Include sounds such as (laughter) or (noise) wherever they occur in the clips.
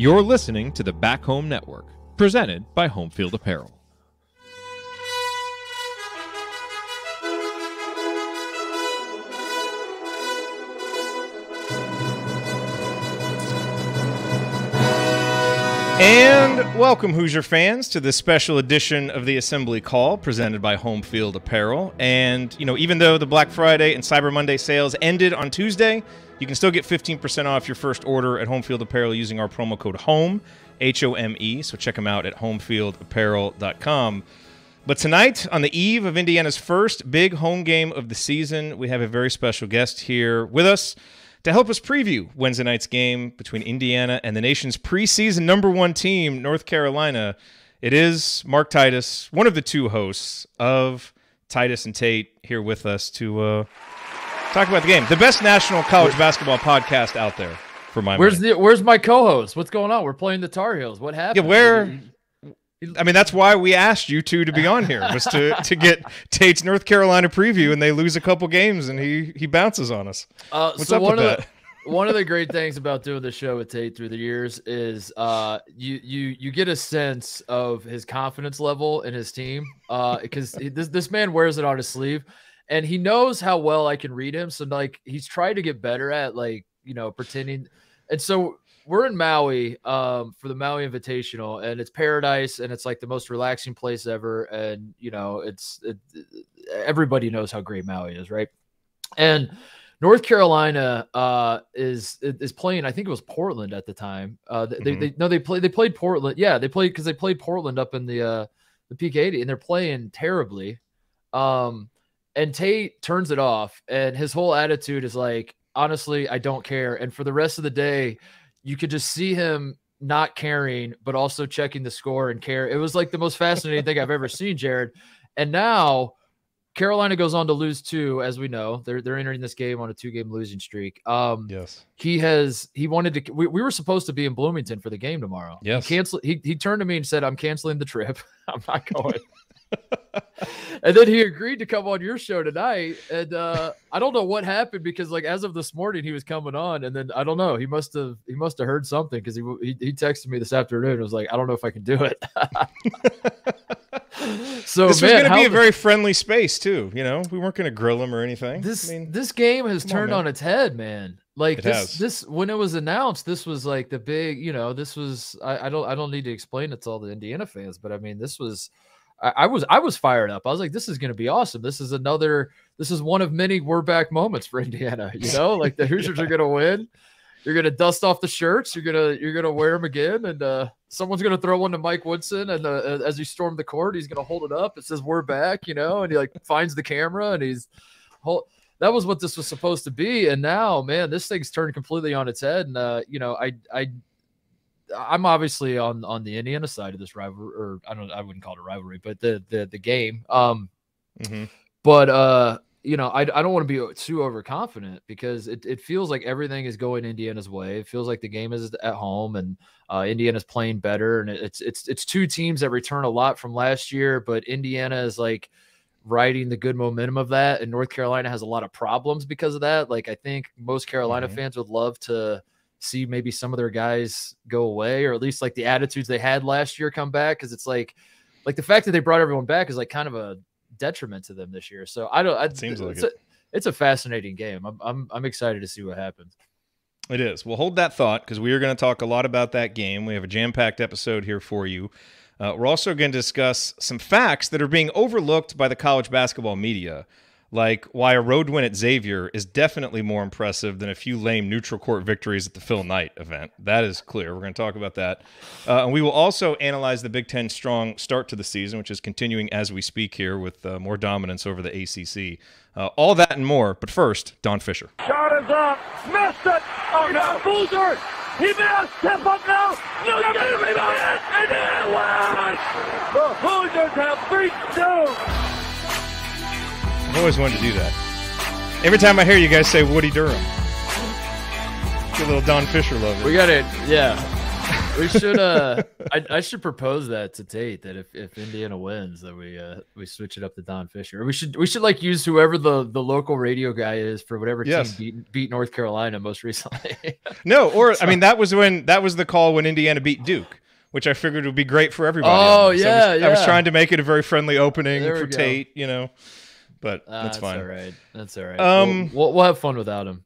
You're listening to the Back Home Network, presented by Homefield Apparel. And welcome, Hoosier fans, to this special edition of the Assembly Call presented by Homefield Apparel. And, you know, even though the Black Friday and Cyber Monday sales ended on Tuesday, you can still get 15% off your first order at Homefield Apparel using our promo code HOME, H O M E. So check them out at homefieldapparel.com. But tonight, on the eve of Indiana's first big home game of the season, we have a very special guest here with us to help us preview Wednesday night's game between Indiana and the nation's preseason number one team, North Carolina. It is Mark Titus, one of the two hosts of Titus and Tate, here with us to uh, talk about the game. The best national college basketball podcast out there, for my Where's money. the Where's my co-host? What's going on? We're playing the Tar Heels. What happened? Yeah, where? I mean, that's why we asked you two to be on here was to, (laughs) to get Tate's North Carolina preview, and they lose a couple games, and he he bounces on us. Uh, What's so up one with of that? the (laughs) one of the great (laughs) things about doing the show with Tate through the years is uh, you you you get a sense of his confidence level in his team because this this man wears it on his sleeve, and he knows how well I can read him. So like he's trying to get better at like you know pretending, and so we're in Maui um, for the Maui Invitational, and it's paradise, and it's like the most relaxing place ever, and you know it's it, everybody knows how great Maui is, right? And North Carolina uh, is is playing. I think it was Portland at the time. Uh, they, Mhm. they no they played they played Portland. Yeah, they played because they played Portland up in the uh, the PK eighty, and they're playing terribly. Um, and Tate turns it off, and his whole attitude is like, honestly, I don't care. And for the rest of the day, you could just see him not caring, but also checking the score and care. It was like the most fascinating thing I've ever seen, Jared. And now Carolina goes on to lose two, as we know. They're they're entering this game on a two game losing streak. Um, Yes. he has he wanted to. We, we were supposed to be in Bloomington for the game tomorrow. Yes. he cancel. He he turned to me and said, "I'm canceling the trip. (laughs) I'm not going." (laughs) (laughs) and then he agreed to come on your show tonight. And uh, I don't know what happened because, like, as of this morning, he was coming on, and then I don't know. He must have he must have heard something because he, he he texted me this afternoon. and was like, "I don't know if I can do it." (laughs) so this was going to be a the- very friendly space too. You know, we weren't going to grill him or anything. this I mean, this game has come on, turned on, its head, man. Like It this has. this when it was announced, this was like the big, you know, this was I, I don't I don't need to explain it to all the Indiana fans, but I mean this was I, I was I was fired up. I was like, this is gonna be awesome. This is another this is one of many we're back moments for Indiana. You know, like the (laughs) Hoosiers are gonna win. You're gonna dust off the shirts. You're gonna you're gonna wear them again, and uh, someone's gonna throw one to Mike Woodson. And uh, as he stormed the court, he's gonna hold it up. It says "We're back," you know, and he like finds the camera and he's hold. That was what this was supposed to be, and now, man, this thing's turned completely on its head. And uh, you know, I I I'm obviously on on the Indiana side of this rivalry, or I don't I wouldn't call it a rivalry, but the the the game. Um, mhm. but uh you know i, I don't want to be too overconfident because it, it feels like everything is going indiana's way it feels like the game is at home and uh, indiana's playing better and it's it's it's two teams that return a lot from last year but indiana is like riding the good momentum of that and north carolina has a lot of problems because of that like i think most carolina Mhm. fans would love to see maybe some of their guys go away or at least like the attitudes they had last year come back because it's like like the fact that they brought everyone back is like kind of a detriment to them this year. So I don't. I, Seems like it's it. A, it's a fascinating game. I'm I'm I'm excited to see what happens. It is. Well, hold that thought because we are going to talk a lot about that game. We have a jam packed episode here for you. Uh, we're also going to discuss some facts that are being overlooked by the college basketball media, like why a road win at Xavier is definitely more impressive than a few lame neutral court victories at the Phil Knight event. That is clear. We're going to talk about that. Uh, and we will also analyze the Big Ten strong start to the season, which is continuing as we speak here with uh, more dominance over the ACC. Uh, all that and more. But first, Don Fisher. Shot is up. Missed it. Oh, no. He missed. Step up now. No, no, no, no. And it. The Hoosiers have beat two. I've always wanted to do that. Every time I hear you guys say Woody Durham, get a little Don Fisher love. We got it. Yeah. we should uh (laughs) I, I should propose that to Tate that if, if Indiana wins that we uh we switch it up to Don Fisher. We should we should like use whoever the the local radio guy is for whatever Yes. team beat beat North Carolina most recently. (laughs) No, or I mean that was when that was the call when Indiana beat Duke, which I figured would be great for everybody. Oh, on this. I yeah, I was trying to make it a very friendly opening for go. Tate, you know, but Ah, that's fine. That's all right. That's all right. Um, we'll, we'll, we'll have fun without him.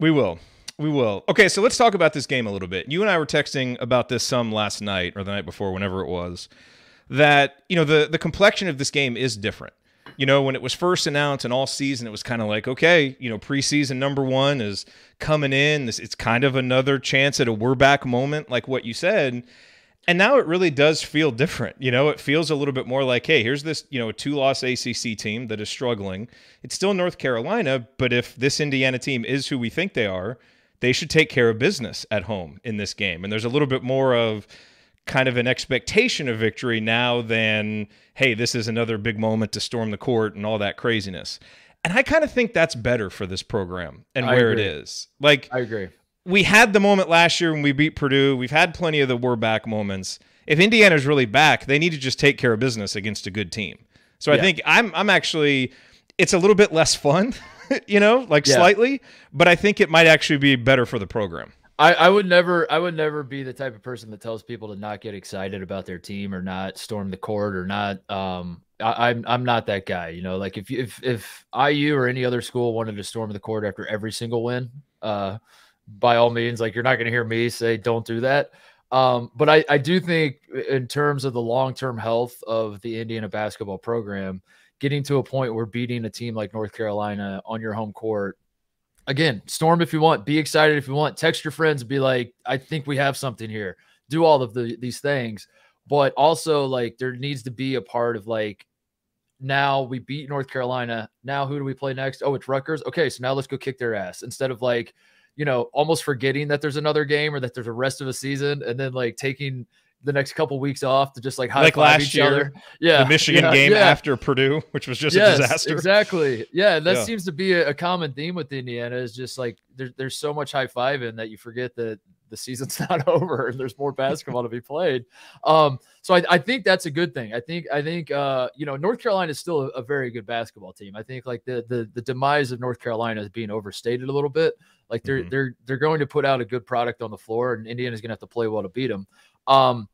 We will. We will. Okay, so let's talk about this game a little bit. You and I were texting about this some last night or the night before, whenever it was. That you know the the complexion of this game is different. You know, when it was first announced and all season, it was kind of like, okay, you know, preseason number one is coming in. This it's kind of another chance at a we're back moment, like what you said. And now it really does feel different. You know, it feels a little bit more like, hey, here's this, you know, two loss ACC team that is struggling. It's still North Carolina, but if this Indiana team is who we think they are, they should take care of business at home in this game. And there's a little bit more of kind of an expectation of victory now than, hey, this is another big moment to storm the court and all that craziness. And I kind of think that's better for this program and I where it agree. is. Like, I agree. We had the moment last year when we beat Purdue. We've had plenty of the we're back moments. If Indiana's really back, they need to just take care of business against a good team. So I Yeah. think I'm I'm actually it's a little bit less fun, (laughs) you know, like Yeah. slightly, but I think it might actually be better for the program. I, I would never I would never be the type of person that tells people to not get excited about their team or not storm the court or not um I, I'm I'm not that guy, you know. Like if you- if if IU or any other school wanted to storm the court after every single win, uh, by all means, like you're not going to hear me say don't do that. Um, but I I do think in terms of the long term health of the Indiana basketball program, getting to a point where beating a team like North Carolina on your home court again, storm if you want, be excited if you want, text your friends be like, I think we have something here. Do all of the these things. But also like there needs to be a part of like now we beat North Carolina. Now who do we play next? Oh, it's Rutgers. Okay, so now let's go kick their ass instead of like, you know, almost forgetting that there's another game or that there's a rest of a season and then like taking the next couple weeks off to just like high Like five last each year, other. Yeah. the Michigan yeah, game yeah after Purdue, which was just a disaster. Exactly. Yeah, that Yeah. seems to be a, common theme with Indiana. Is just like there, there's so much high fiving that you forget that the season's (laughs) not over and there's more basketball to be played. Um, so I, I think that's a good thing. I think I think uh, you know North Carolina is still a, a very good basketball team. I think like the the the demise of North Carolina is being overstated a little bit. Like they're Mhm. they're they're going to put out a good product on the floor, and Indiana's going to have to play well to beat them. Um,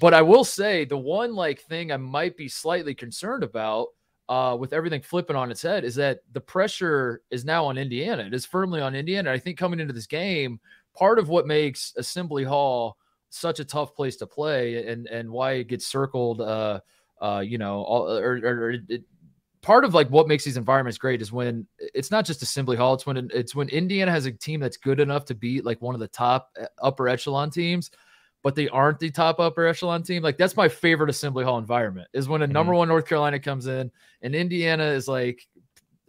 but I will say the one like thing I might be slightly concerned about uh, with everything flipping on its head is that the pressure is now on Indiana. It is firmly on Indiana. I think coming into this game, part of what makes Assembly Hall such a tough place to play and and why it gets circled, uh, uh, you know, all, or, or, it, part of like what makes these environments great is when it's not just Assembly Hall. It's when it's when Indiana has a team that's good enough to beat like one of the top uh, upper echelon teams but they aren't the top upper echelon team. Like that's my favorite assembly hall environment is when a number one North Carolina comes in and Indiana is like,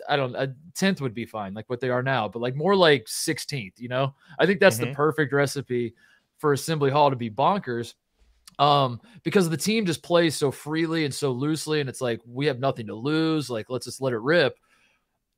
I don't, a tenth would be fine, like what they are now, but like more like 16th. You know, I think that's the Mhm. perfect recipe for assembly hall to be bonkers. Um, because the team just plays so freely and so loosely, and it's like we have nothing to lose. Like let's just let it rip.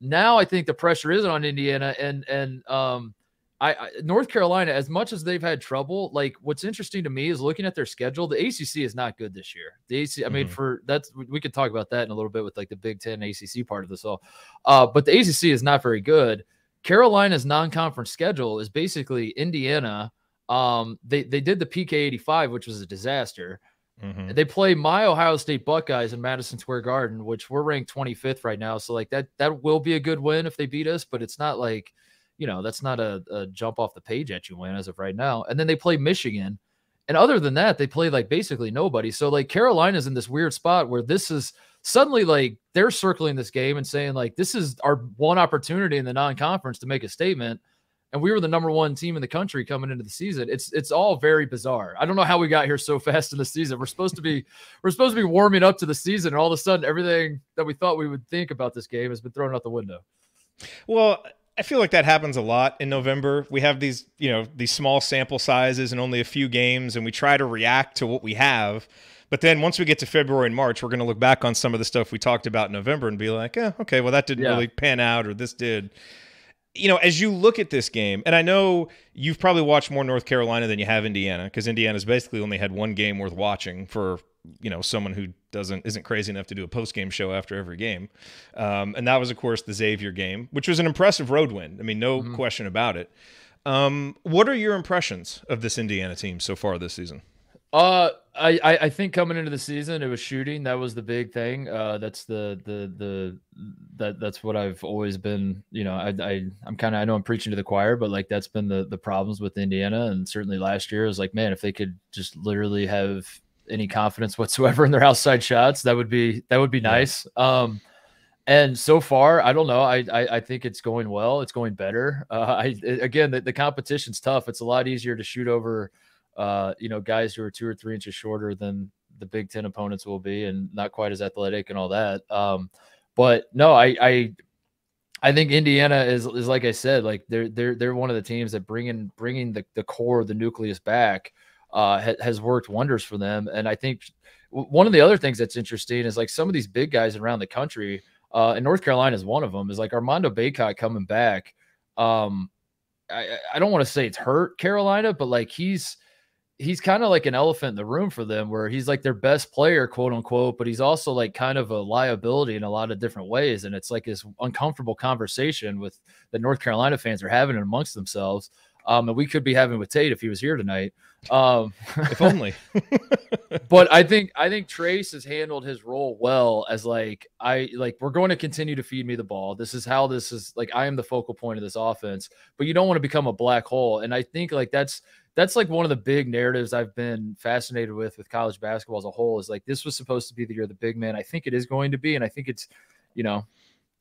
Now I think the pressure isn't on Indiana, and and um, I, I North Carolina, as much as they've had trouble, like what's interesting to me is looking at their schedule. The ACC is not good this year. The ACC, I mean, Mhm. for that's we, could talk about that in a little bit with like the Big Ten ACC part of this all. Uh, but the ACC is not very good. Carolina's non-conference schedule is basically Indiana. Um, they they did the PK 85, which was a disaster. Mhm. They play my Ohio State Buckeyes in Madison Square Garden, which we're ranked 25th right now. So like that that will be a good win if they beat us, but it's not like, you know, that's not a, a jump off the page at you win as of right now. And then they play Michigan. And other than that, they play like basically nobody. So like Carolina's in this weird spot where this is suddenly like they're circling this game and saying like this is our one opportunity in the non-conference to make a statement and we were the number one team in the country coming into the season. It's it's all very bizarre. I don't know how we got here so (laughs) fast in the season. We're supposed to be we're supposed to be warming up to the season, and all of a sudden, everything that we thought we would think about this game has been thrown out the window. Well, I feel like that happens a lot in November. We have these, you know, these small sample sizes and only a few games, and we try to react to what we have. But then once we get to February and March, we're going to look back on some of the stuff we talked about in November and be like, yeah, okay, well, that didn't Yeah. really pan out, or this did. you know, as you look at this game, and I know you've probably watched more North Carolina than you have Indiana, because Indiana's basically only had one game worth watching for you know someone who doesn't isn't crazy enough to do a post game show after every game, um, and that was of course the Xavier game, which was an impressive road win. I mean, no mm-hmm. question about it. Um, what are your impressions of this Indiana team so far this season? Uh, I, I think coming into the season, it was shooting. That was the big thing. Uh, that's the the the that that's what I've always been. You know, I, I I'm kind of I know I'm preaching to the choir, but like that's been the the problems with Indiana, and certainly last year was like, man, if they could just literally have any confidence whatsoever in their outside shots, that would be that would be nice. Yeah. Um, and so far, I don't know. I, I, I think it's going well. It's going better. Uh, I again, the, the competition's tough. It's a lot easier to shoot over, uh, you know, guys who are two or three inches shorter than the Big Ten opponents will be, and not quite as athletic and all that. Um, but no, I, I I think Indiana is is like I said, like they're they're they're one of the teams that bringing bringing the, the core, the nucleus back, uh, ha, has worked wonders for them. And I think one of the other things that's interesting is like some of these big guys around the country uh, and North Carolina is one of them. Is like Armando Bacot coming back. Um, I, I don't want to say it's hurt Carolina, but like he's he's kind of like an elephant in the room for them, where he's like their best player, quote unquote, but he's also like kind of a liability in a lot of different ways, and it's like this uncomfortable conversation with the North Carolina fans are having amongst themselves. Um, and we could be having with Tate if he was here tonight. Um, (laughs) if only. (laughs) but I think I think Trayce has handled his role well as like I like we're going to continue to feed me the ball. This is how this is like I am the focal point of this offense, but you don't want to become a black hole. And I think like that's that's like one of the big narratives I've been fascinated with with college basketball as a whole is like this was supposed to be the year of the big man. I think it is going to be, and I think it's you know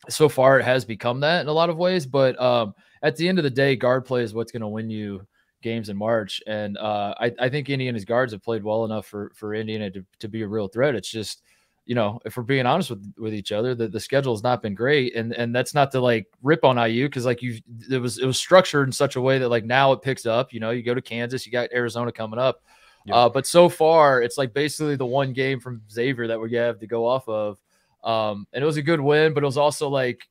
so far it has become that in a lot of ways. But um, at the end of the day, guard play is what's going to win you games in March. And uh, I, I, think Indiana's guards have played well enough for for Indiana to, to be a real threat. It's just, you know, if we're being honest with with each other, the, the schedule has not been great. And and that's not to like rip on IU because like you it was it was structured in such a way that like now it picks up. You know, you go to Kansas, you got Arizona coming up. Yep. Uh, but so far, it's like basically the one game from Xavier that we have to go off of. Um, and it was a good win, but it was also like,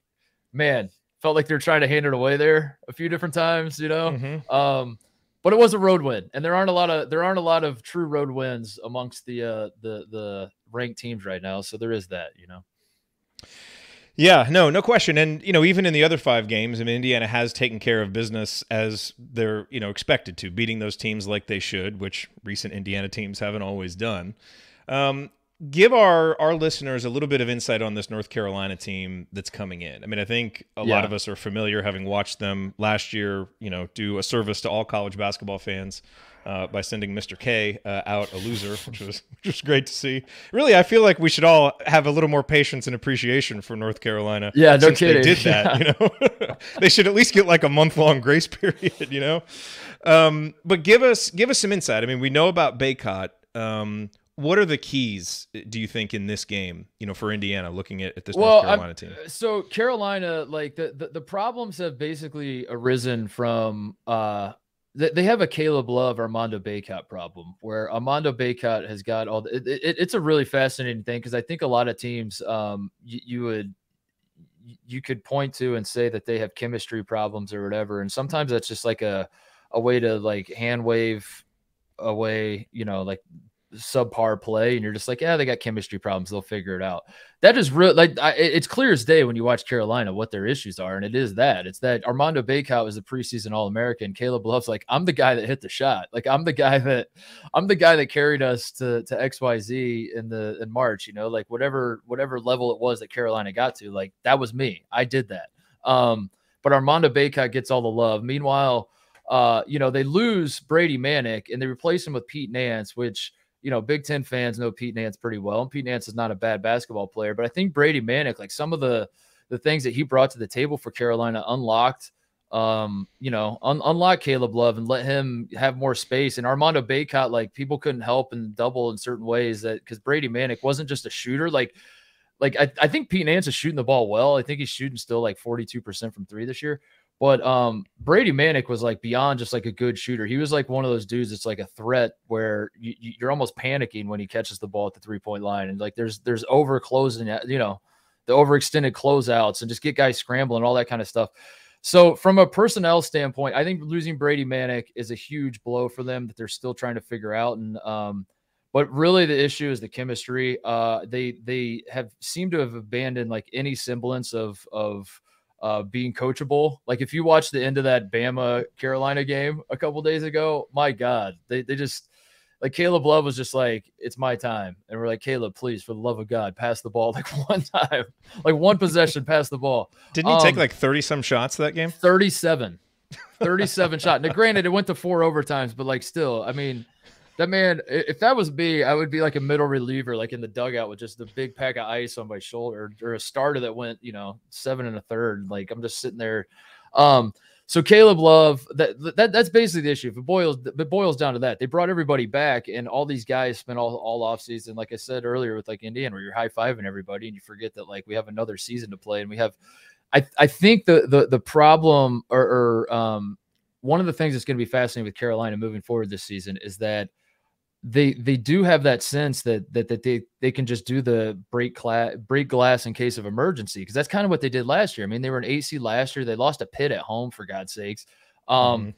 man, felt like they were trying to hand it away there a few different times, you know. Mm-hmm. Um, but it was a road win, and there aren't a lot of there aren't a lot of true road wins amongst the uh, the the ranked teams right now. So there is that, you know. Yeah, no, no question. And you know, even in the other five games, I mean, Indiana has taken care of business as they're you know expected to, beating those teams like they should, which recent Indiana teams haven't always done. Um, give our our listeners a little bit of insight on this North Carolina team that's coming in. I mean, I think a yeah. lot of us are familiar having watched them last year, you know, do a service to all college basketball fans uh, by sending Mr. K uh, out a loser, (laughs) which was which was great to see. Really, I feel like we should all have a little more patience and appreciation for North Carolina. Yeah, no kidding. They did that, yeah. (laughs) you know. (laughs) they should at least get like a month long grace period, you know. Um, but give us give us some insight. I mean, we know about Bacot. Um, what are the keys do you think in this game you know for indiana looking at, at this well, north carolina I'm, team so carolina like the, the, the problems have basically arisen from uh they have a Caleb Love Armando Bacot problem where Armando Bacot has got all the, it, it, it's a really fascinating thing because I think a lot of teams um you, you would you could point to and say that they have chemistry problems or whatever and sometimes that's just like a a way to like hand wave away you know like subpar play and you're just like, yeah, they got chemistry problems. They'll figure it out. That is real. Like I, it's clear as day when you watch Carolina what their issues are, and it is that it's that Armando Bacot is a preseason All American. Caleb Love's like, I'm the guy that hit the shot. Like I'm the guy that I'm the guy that carried us to to X Y Z in the in March. You know, like whatever whatever level it was that Carolina got to, like that was me. I did that. Um, but Armando Bacot gets all the love. Meanwhile. Uh, you know, they lose Brady Manek and they replace him with Pete Nance, which you know, Big Ten fans know Pete Nance pretty well. And Pete Nance is not a bad basketball player, but I think Brady Manek, like some of the the things that he brought to the table for Carolina, unlocked, um, you know, un- unlock Caleb Love and let him have more space. And Armando Bacot, like people couldn't help and double in certain ways that because Brady Manek wasn't just a shooter, like. Like I, I think Pete Nance is shooting the ball well. I think he's shooting still like 42% from three this year. But um, Brady Manek was like beyond just like a good shooter. He was like one of those dudes that's like a threat where you, are almost panicking when he catches the ball at the three point line, and like there's there's over closing, you know, the overextended closeouts and just get guys scrambling, all that kind of stuff. So from a personnel standpoint, I think losing Brady Manek is a huge blow for them that they're still trying to figure out. And um, but really the issue is the chemistry. Uh, they they have seemed to have abandoned like any semblance of of uh, being coachable. Like if you watch the end of that Bama Carolina game a couple days ago, my God, they they just like Caleb Love was just like, it's my time. And we're like, Caleb, please, for the love of God, pass the ball (laughs) like one time, like one possession, pass the ball. Didn't he um, take like 30 some shots that game? 37. 37 (laughs) shot. Now, granted, it went to four overtimes, but like still, I mean, that man, if that was me, I would be like a middle reliever, like in the dugout with just a big pack of ice on my shoulder, or a starter that went, you know, seven and a third. Like I'm just sitting there. Um, so Caleb Love, that, that that's basically the issue. If it boils it boils down to that, they brought everybody back, and all these guys spent all all off season. Like I said earlier, with like Indiana, where you're high fiving everybody, and you forget that like we have another season to play, and we have. I I think the the the problem or, or um one of the things that's going to be fascinating with Carolina moving forward this season is that they they do have that sense that that that they they can just do the break class break glass in case of emergency because that's kind of what they did last year. I mean, they were an AC last year. They lost a Pitt at home for God's sakes. Um, mm-hmm.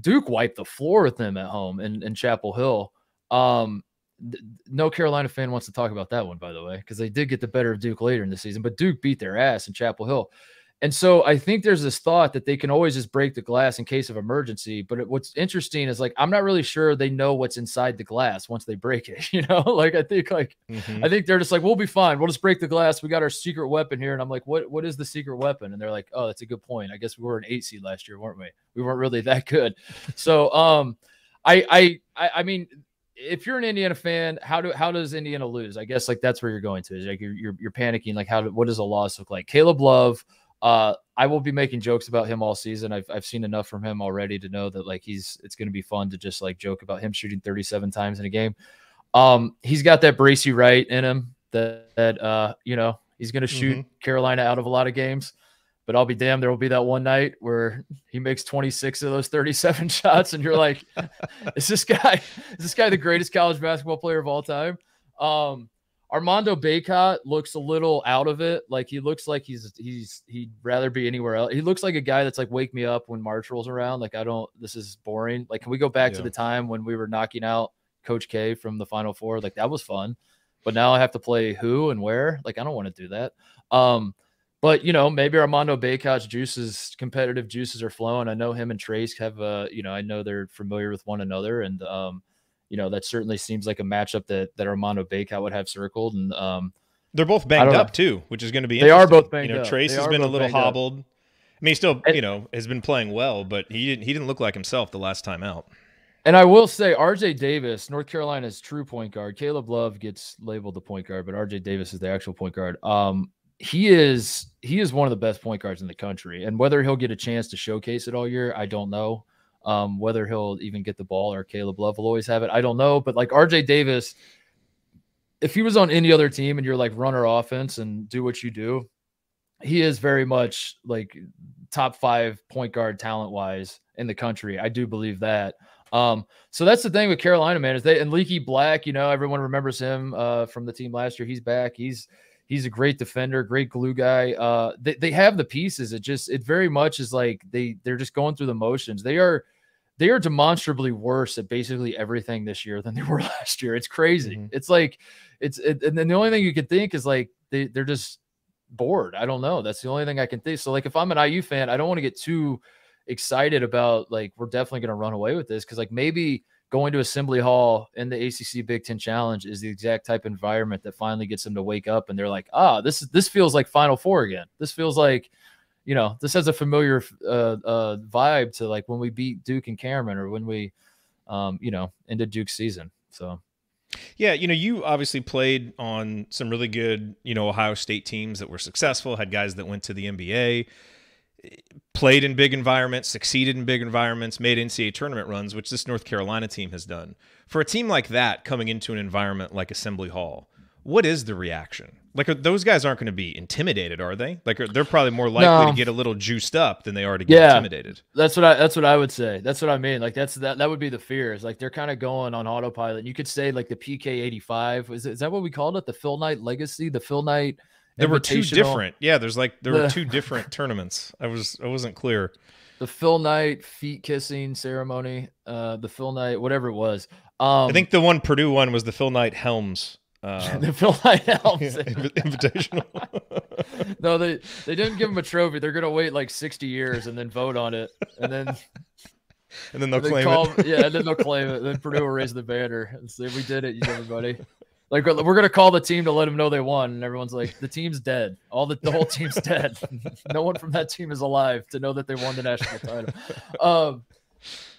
Duke wiped the floor with them at home in, in Chapel Hill. Um, th- no Carolina fan wants to talk about that one, by the way, because they did get the better of Duke later in the season, but Duke beat their ass in Chapel Hill. And so I think there's this thought that they can always just break the glass in case of emergency. But what's interesting is like I'm not really sure they know what's inside the glass once they break it. (laughs) You know, like I think like mm-hmm. I think they're just like we'll be fine. We'll just break the glass. We got our secret weapon here, and I'm like, what what is the secret weapon? And they're like, oh, that's a good point. I guess we were an eight seed last year, weren't we? We weren't really that good. So um, I I I mean if you're an Indiana fan, how do how does Indiana lose? I guess like that's where you're going to is like you're you're, you're panicking. Like how do, what does a loss look like? Caleb Love uh, I will be making jokes about him all season. I've, I've seen enough from him already to know that like he's it's going to be fun to just like joke about him shooting 37 times in a game. Um, he's got that Bracy right in him that that uh, you know he's going to shoot mm-hmm. Carolina out of a lot of games. But I'll be damned, there will be that one night where he makes 26 of those 37 (laughs) shots, and you're like, (laughs) "Is this guy? Is this guy the greatest college basketball player of all time?" Um, Armando Bacot looks a little out of it. Like he looks like he's he's he'd rather be anywhere else. He looks like a guy that's like wake me up when March rolls around. Like I don't this is boring. Like can we go back yeah. to the time when we were knocking out Coach K from the Final Four? Like that was fun. But now I have to play who and where? Like I don't want to do that. Um but you know, maybe Armando Bacot's juices, competitive juices are flowing. I know him and Trayce have uh, you know, I know they're familiar with one another and um you know, that certainly seems like a matchup that that Armando Bacot would have circled. And um, they're both banged up too, which is going to be. They are both banged you know, up. Trayce has been a little hobbled. Up. I mean, he still, and, you know, has been playing well, but he didn't. He didn't look like himself the last time out. And I will say, RJ Davis, North Carolina's true point guard. Caleb Love gets labeled the point guard, but RJ Davis is the actual point guard. Um, he is he is one of the best point guards in the country, and whether he'll get a chance to showcase it all year, I don't know. Um, whether he'll even get the ball or Caleb Love will always have it, I don't know. But like RJ Davis, if he was on any other team and you're like runner offense and do what you do, he is very much like top five point guard talent wise in the country. I do believe that. Um, so that's the thing with Carolina, man, is they and Leaky Black, you know, everyone remembers him uh, from the team last year. He's back. He's he's a great defender, great glue guy. Uh, they, they have the pieces. It just it very much is like they they're just going through the motions. They are they are demonstrably worse at basically everything this year than they (laughs) were last year. It's crazy. Mm-hmm. It's like it's it, and then the only thing you can think is like they they're just bored. I don't know. That's the only thing I can think. So like if I'm an IU fan, I don't want to get too excited about like we're definitely going to run away with this because like maybe going to Assembly Hall in the ACC Big Ten Challenge is the exact type of environment that finally gets them to wake up and they're like, ah, this is this feels like Final Four again. This feels like you know, this has a familiar uh, uh, vibe to like when we beat Duke and Cameron or when we, um, you know, ended Duke's season. So, yeah, you know, you obviously played on some really good, you know, Ohio State teams that were successful, had guys that went to the NBA, played in big environments, succeeded in big environments, made NCAA tournament runs, which this North Carolina team has done. For a team like that coming into an environment like Assembly Hall, what is the reaction? Like those guys aren't going to be intimidated, are they? Like they're probably more likely no. to get a little juiced up than they are to get yeah, intimidated. That's what I that's what I would say. That's what I mean. Like that's that that would be the fear. Is like they're kind of going on autopilot. You could say like the PK eighty five. Is, is that what we called it? The Phil Knight legacy, the Phil Knight There were two different. Yeah, there's like there were two different (laughs) tournaments. I was I wasn't clear. the Phil Knight feet kissing ceremony, uh, the Phil Knight, whatever it was. Um, I think the one Purdue one was the Phil Knight Helms uh, (laughs) the Phil Knight helms. inv- (laughs) invitational. no, they they didn't give him a trophy. They're gonna wait like sixty years and then vote on it, and then and then they'll they claim call, it. yeah, and then they'll claim it. Then Purdue will raise the banner and say, "We did it, you everybody." Like we're gonna call the team to let them know they won, and everyone's like, "The team's dead. All the the whole team's (laughs) dead. (laughs) no one from that team is alive to know that they won the national title." Um,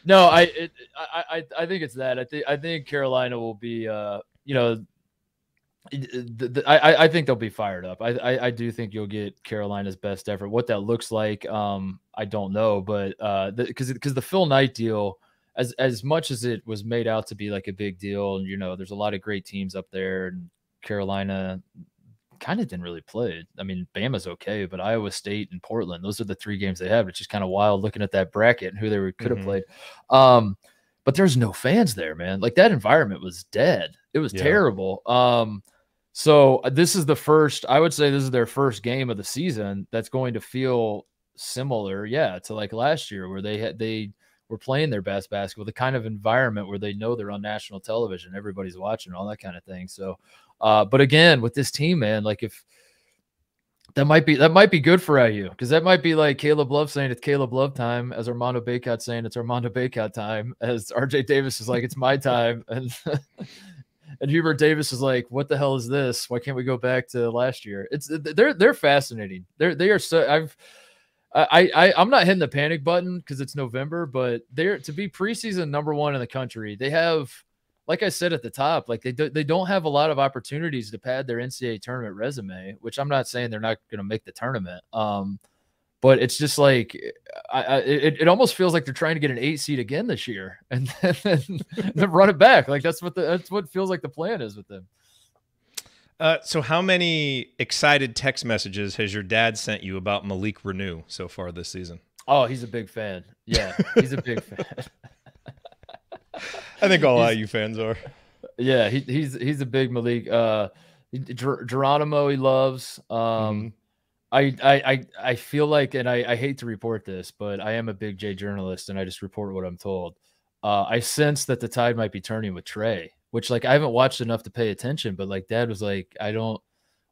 no, I, it, I I I think it's that. I think I think Carolina will be, uh, you know, the, the, I I think they'll be fired up. I, I I do think you'll get Carolina's best effort. What that looks like, um, I don't know, but uh, because because the Phil Knight deal, as as much as it was made out to be like a big deal, and you know, there's a lot of great teams up there, and Carolina kind of didn't really play. I mean, Bama's okay, but Iowa State and Portland, those are the three games they had, which is kind of wild looking at that bracket and who they were, could have Mhm. played. Um, but there's no fans there, man. Like that environment was dead. It was Yeah. terrible. Um, so uh, this is the first, I would say this is their first game of the season that's going to feel similar, yeah, to like last year where they had they were playing their best basketball, the kind of environment where they know they're on national television, everybody's watching, all that kind of thing. So, uh, but again, with this team, man, like if that might be that might be good for IU because that might be like Caleb Love saying it's Caleb Love time, as Armando Bacot saying it's Armando Bacot time, as RJ Davis is like it's my (laughs) time, and (laughs) and Hubert Davis is like, what the hell is this? Why can't we go back to last year? It's they're they're fascinating. They're they are so I've I I I'm not hitting the panic button because it's November, but they're to be preseason number one in the country. They have, like I said at the top, like they do, they don't have a lot of opportunities to pad their NCAA tournament resume. Which I'm not saying they're not going to make the tournament. Um, but it's just like I, I it, it almost feels like they're trying to get an eight seed again this year and (laughs) then, then run it back. Like that's what the that's what feels like the plan is with them. Uh, so, how many excited text messages has your dad sent you about Malik Reneau so far this season? Oh, he's a big fan. Yeah, he's a big (laughs) fan. I think all He's- IU fans are. Yeah, he, he's he's a big Malik. Uh, Ger- Geronimo he loves. Um, Mhm. I, I I I feel like, and I, I hate to report this, but I am a big J journalist, and I just report what I'm told. Uh, I sense that the tide might be turning with Trey, which like I haven't watched enough to pay attention, but like Dad was like, I don't.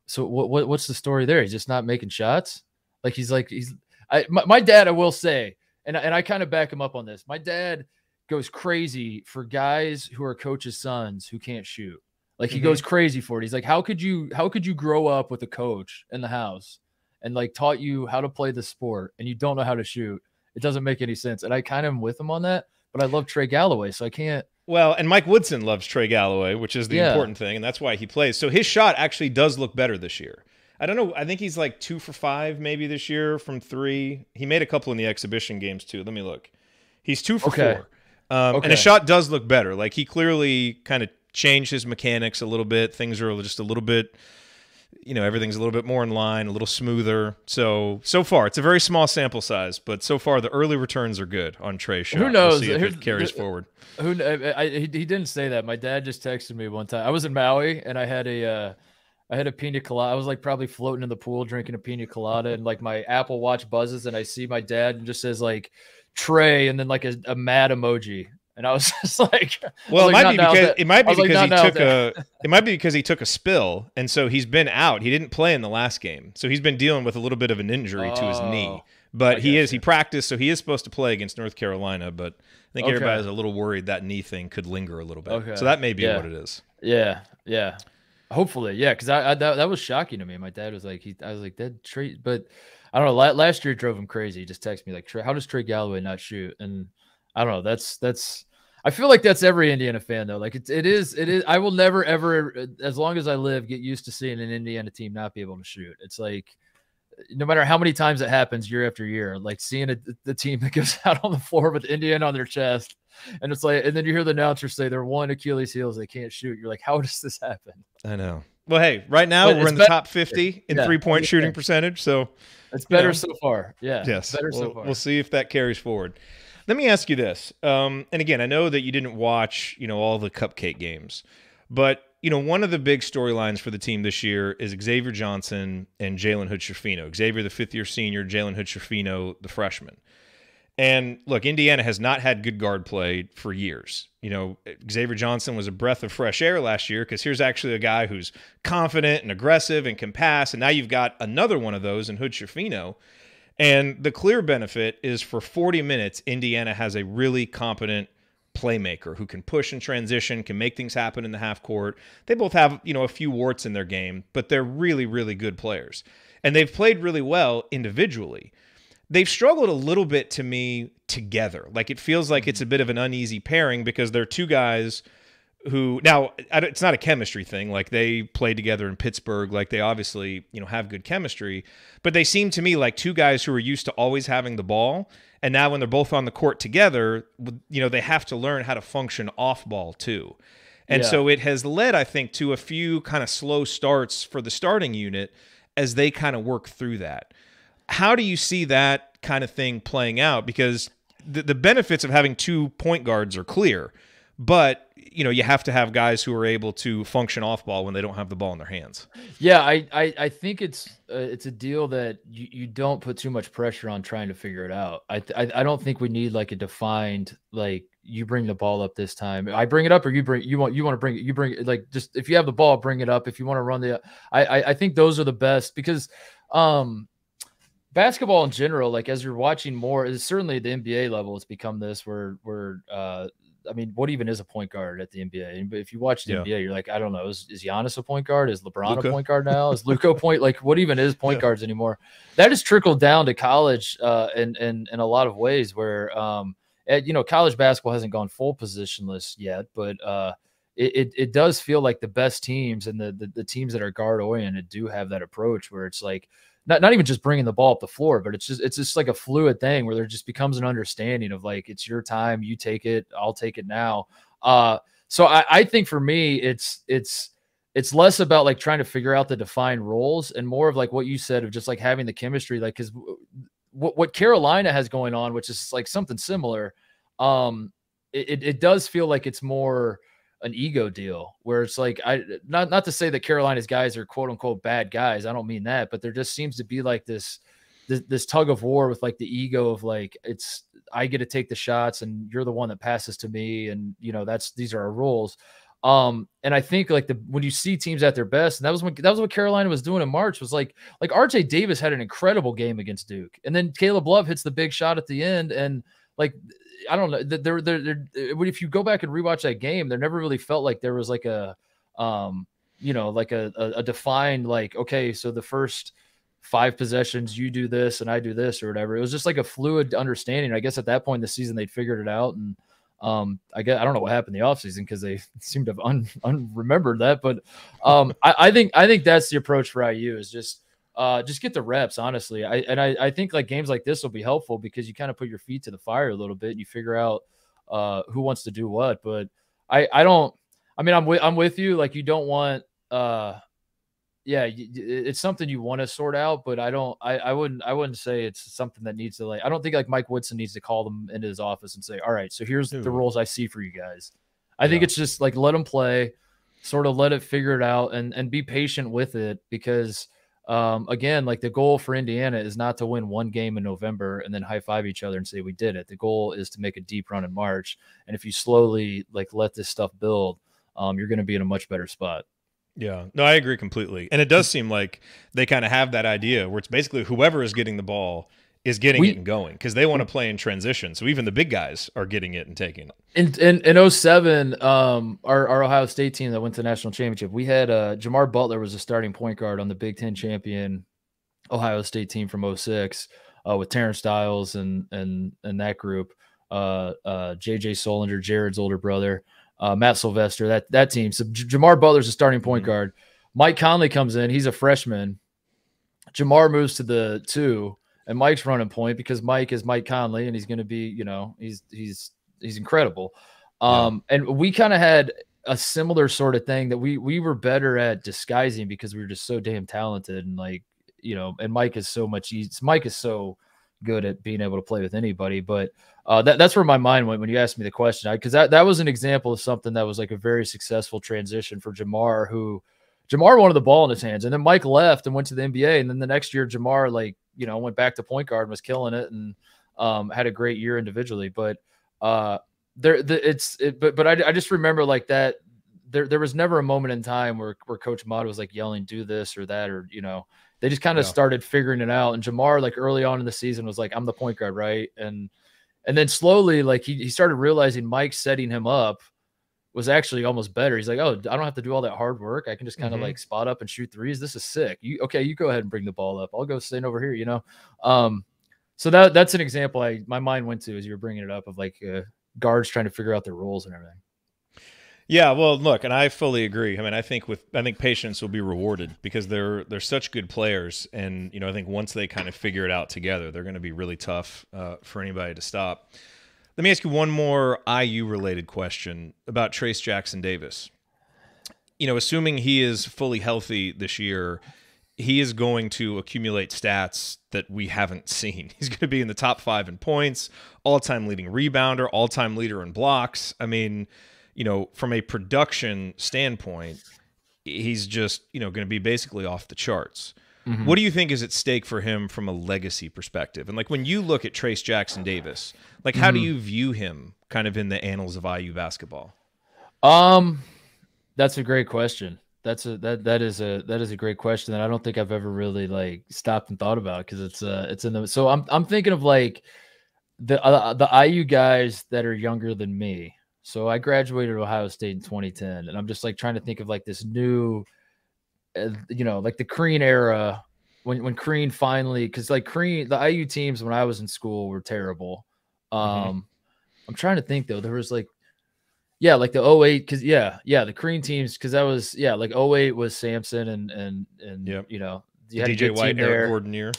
So what, what what's the story there? He's just not making shots. Like he's like he's I my, my dad. I will say, and I- and I kind of back him up on this. My dad goes crazy for guys who are coaches' sons who can't shoot. Like he Mhm. goes crazy for it. He's like, how could you how could you grow up with a coach in the house and like taught you how to play the sport and you don't know how to shoot? It doesn't make any sense. And I kind of am with him on that, but I love Trey Galloway, so I can't. Well, and Mike Woodson loves Trey Galloway, which is the Yeah. important thing, and that's why he plays. So his shot actually does look better this year. I don't know. I think he's like two for five maybe this year from three. He made a couple in the exhibition games too. Let me look. He's two for Okay. four. Um, And Okay. his shot does look better. Like he clearly kind of changed his mechanics a little bit. Things are just a little bit, you know, everything's a little bit more in line, a little smoother. So so far, it's a very small sample size, but so far the early returns are good on Trey's shot. We'll knows? see if it carries the- forward. Who I, I, he, he didn't say that. My dad just texted me one time. I was in Maui and I had a uh, I had a pina colada. I was like probably floating in the pool drinking a pina colada, and like my Apple Watch buzzes, and I see my dad and just says like Trey, and then like a, a mad emoji, and I was (laughs) just like, Well, it like, might be because Dad." it might be was like, because he took Dad." a (laughs) it might be because he took a spill, and so he's been out. He didn't play in the last game, so he's been dealing with a little bit of an injury to his knee. Oh, But I he is gotcha. he practiced, so he is supposed to play against North Carolina. But I think Okay. everybody's a little worried that knee thing could linger a little bit. Okay. So that may be Yeah. what it is. Yeah, yeah. Hopefully, yeah, because I, I that, that was shocking to me. My dad was like, he, I was like, that Trey, but I don't know. Last year drove him crazy. He just texted me like, how does Trey Galloway not shoot? And I don't know. That's that's. I feel like that's every Indiana fan though. Like it, it is, it is. I will never ever, as long as I live, get used to seeing an Indiana team not be able to shoot. It's like no matter how many times it happens year after year, like seeing a, the team that goes (laughs) out on the floor with Indiana on their chest, and it's like, and then you hear the announcer say they're one Achilles heels, they can't shoot. You're like, how does this happen? I know. Well, hey, right now But we're in the bet- top fifty in Yeah, three point yeah. shooting percentage. So It's better know. so far. Yeah. Yes. Better we'll, so far. we'll see if that carries forward. Let me ask you this. Um, and again, I know that you didn't watch, you know, all the cupcake games, but you know, one of the big storylines for the team this year is Xavier Johnson and Jalen Hood Xavier, the fifth year senior, Jalen Hood the freshman. And look, Indiana has not had good guard play for years. You know, Xavier Johnson was a breath of fresh air last year because here's actually a guy who's confident and aggressive and can pass. And now you've got another one of those in Hood Schifino. And the clear benefit is for 40 minutes, Indiana has a really competent playmaker who can push and transition, can make things happen in the half court. They both have, you know, a few warts in their game, but they're really, really good players. And they've played really well individually they've struggled a little bit to me together. Like it feels like it's a bit of an uneasy pairing because they're two guys who now it's not a chemistry thing. Like they played together in Pittsburgh, like they obviously you know have good chemistry, but they seem to me like two guys who are used to always having the ball, and now when they're both on the court together, you know they have to learn how to function off ball too. And yeah. so it has led, I think, to a few kind of slow starts for the starting unit as they kind of work through that how do you see that kind of thing playing out? Because the, the benefits of having two point guards are clear, but you know you have to have guys who are able to function off ball when they don't have the ball in their hands. Yeah, I I, I think it's uh, it's a deal that you, you don't put too much pressure on trying to figure it out. I, I I don't think we need like a defined like you bring the ball up this time. I bring it up, or you bring you want you want to bring it. You bring it like just if you have the ball, bring it up. If you want to run the, I I, I think those are the best because um basketball in general, like as you're watching more, is certainly the NBA level. It's become this where where uh, I mean, what even is a point guard at the NBA? But if you watch the yeah. NBA, you're like, I don't know, is, is Giannis a point guard? Is LeBron Luka. a point guard now? Is Luka (laughs) point? Like, what even is point yeah. guards anymore? That has trickled down to college, uh, in in in a lot of ways where, um, at, you know, college basketball hasn't gone full positionless yet, but uh, it, it, it does feel like the best teams and the, the the teams that are guard oriented do have that approach where it's like not, not even just bringing the ball up the floor, but it's just it's just like a fluid thing where there just becomes an understanding of like it's your time, you take it, I'll take it now. Uh, so I, I think for me, it's it's it's less about like trying to figure out the defined roles and more of like what you said of just like having the chemistry, like because what what Carolina has going on, which is like something similar. Um, it, it does feel like it's more an ego deal where it's like I not not to say that Carolina's guys are quote unquote bad guys. I don't mean that, but there just seems to be like this this, this tug of war with like the ego of like it's I get to take the shots and you're the one that passes to me and you know that's these are our rules. Um, and I think like the when you see teams at their best, and that was when that was what Carolina was doing in March, was like like RJ Davis had an incredible game against Duke, and then Caleb Love hits the big shot at the end, and like I don't know. There, there, there. If you go back and rewatch that game, there never really felt like there was like a, um, you know, like a, a, a defined like okay, so the first five possessions you do this and I do this or whatever. It was just like a fluid understanding. I guess at that point in the season they'd figured it out and. Um, I guess I don't know what happened in the offseason because they (laughs) seem to have un, unremembered that, but um, I, I think I think that's the approach for IU is just uh, just get the reps, honestly. I and I, I think like games like this will be helpful because you kind of put your feet to the fire a little bit and you figure out uh, who wants to do what. But I, I don't. I mean, I'm with I'm with you. Like you don't want. Uh, yeah, it's something you want to sort out, but I don't. I, I wouldn't. I wouldn't say it's something that needs to like. I don't think like Mike Woodson needs to call them into his office and say, "All right, so here's Dude. the rules I see for you guys." I yeah. think it's just like let them play, sort of let it figure it out, and and be patient with it because um, again, like the goal for Indiana is not to win one game in November and then high five each other and say we did it. The goal is to make a deep run in March. And if you slowly like let this stuff build, um, you're going to be in a much better spot. Yeah, no, I agree completely. And it does seem like they kind of have that idea where it's basically whoever is getting the ball is getting we, it and going because they want to play in transition. So even the big guys are getting it and taking it. In in, in 07, um, our, our Ohio State team that went to the national championship, we had uh, Jamar Butler was a starting point guard on the Big Ten champion Ohio State team from 06 uh, with Terrence Dials and and and that group. Uh, uh, JJ Sullinger, Jared's older brother, uh, Matt Sylvester, that that team. So J- Jamar Butler's a starting point mm-hmm. guard. Mike Conley comes in. He's a freshman. Jamar moves to the two and Mike's running point because Mike is Mike Conley and he's going to be, you know, he's he's he's incredible. Um, yeah. and we kind of had a similar sort of thing that we we were better at disguising because we were just so damn talented and like you know, and Mike is so much easy. Mike is so good at being able to play with anybody. But uh, that, that's where my mind went when you asked me the question, I because that, that was an example of something that was like a very successful transition for Jamar, who Jamar wanted the ball in his hands, and then Mike left and went to the NBA, and then the next year Jamar like you know went back to point guard and was killing it, and um, had a great year individually. But uh, there, the, it's it, but but I, I just remember like that. There, there was never a moment in time where where Coach Mott was like yelling, "Do this or that," or you know, they just kind of yeah. started figuring it out. And Jamar, like early on in the season, was like, "I'm the point guard, right?" And and then slowly, like he, he started realizing Mike setting him up was actually almost better. He's like, oh, I don't have to do all that hard work. I can just kind of mm-hmm. like spot up and shoot threes. This is sick. You okay? You go ahead and bring the ball up. I'll go stand over here. You know. Um, so that that's an example. I my mind went to as you were bringing it up of like uh, guards trying to figure out their roles and everything. Yeah, well, look, and I fully agree. I mean, I think with I think patience will be rewarded because they're they're such good players, and you know, I think once they kind of figure it out together, they're going to be really tough uh, for anybody to stop. Let me ask you one more IU related question about Trayce Jackson Davis. You know, assuming he is fully healthy this year, he is going to accumulate stats that we haven't (laughs) seen. He's going to be in the top five in points, all time leading rebounder, all time leader in blocks. I mean, you know, from a production standpoint, he's just, you know, going to be basically off the charts. Mm-hmm. What do you think is at stake for him from a legacy perspective? And like when you look at Trayce Jackson Davis, like how mm-hmm. do you view him kind of in the annals of IU basketball? Um that's a great question. That's a that that is a that is a great question that I don't think I've ever really like stopped and thought about because it's uh it's in the so I'm I'm thinking of like the uh, the IU guys that are younger than me so I graduated Ohio State in 2010, and I'm just like trying to think of like this new, uh, you know, like the Crean era when when Crean finally, because like Crean, the IU teams when I was in school were terrible. Mm-hmm. Um, mm-hmm. I'm trying to think though. There was like, yeah, like the 08, because yeah, yeah, the Crean teams, because that was yeah, like 08 was Sampson and and and yep. you know, you DJ White, Eric Gordon year.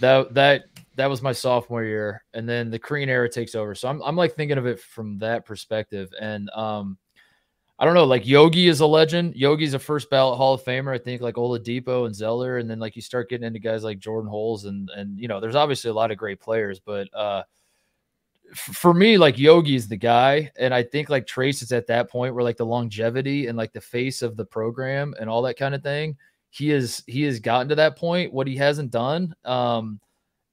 That that that was my sophomore year, and then the Crean era takes over. So I'm I'm like thinking of it from that perspective, and um, I don't know, like Yogi is a legend. Yogi's a first ballot Hall of Famer, I think, like Oladipo and Zeller, and then like you start getting into guys like Jordan Hulls, and and you know, there's obviously a lot of great players, but uh, for me, like Yogi is the guy, and I think like Trayce is at that point where like the longevity and like the face of the program and all that kind of thing. He is he has gotten to that point. What he hasn't done, um,